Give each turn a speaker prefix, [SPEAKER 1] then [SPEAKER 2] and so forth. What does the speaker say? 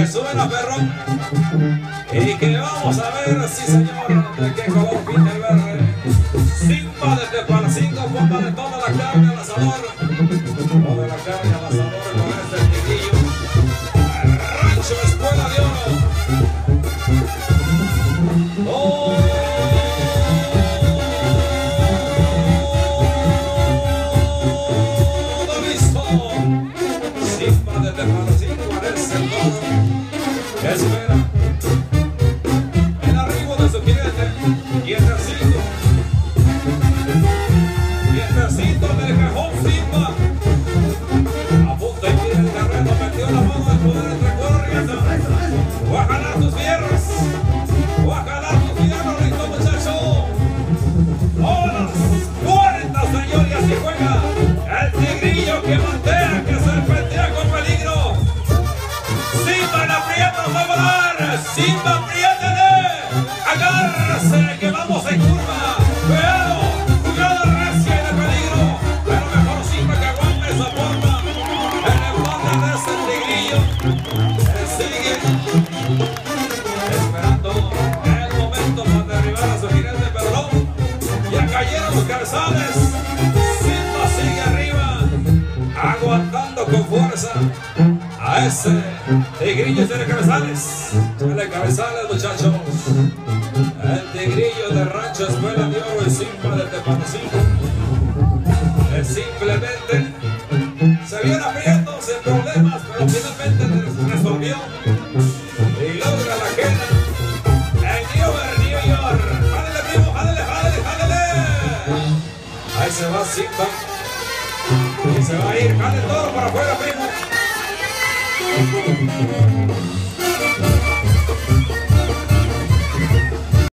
[SPEAKER 1] que suena perrón. Y que vamos a ver, sí señor, de qué color pinta el verde. Simba de Tepancingo, póngale toda la carne al asador. Toda la carne al asador con este chiquillo. Rancho Escuela de Oro. Espera. El arribo de su jinete. Y el tercito. Y el tercito del cajón Simba. A punto de el terreno, metió la mano del poder entre cuero y Voy a jalar tus fierros. Jalar tus fierros, listo muchacho. Horas, 40 señor y juega. El tigrillo que mantea, Simba, apriétele. Agárrese, que vamos en curva. Cuidado, jugada recia de peligro. Pero mejor Simba que aguante esa forma. El empate de ese tigrillo. Él sigue esperando el momento para derribar a su jinete, pero no. Ya cayeron los cabezales. Simba sigue arriba, aguantando con fuerza a ese tigrillo de cabezales. De cabezales, muchachos. El tigrillo de Rancho Escuela de Oro y Simba de Tepancingo. Es simplemente se viene aprieto sin problemas, pero finalmente resolvió y logra la queda. El Newber, New York. Jálele, primo, jálele, jálele. Ahí se va Simba. Y se va a ir, jale todo para afuera, primo. Thank you.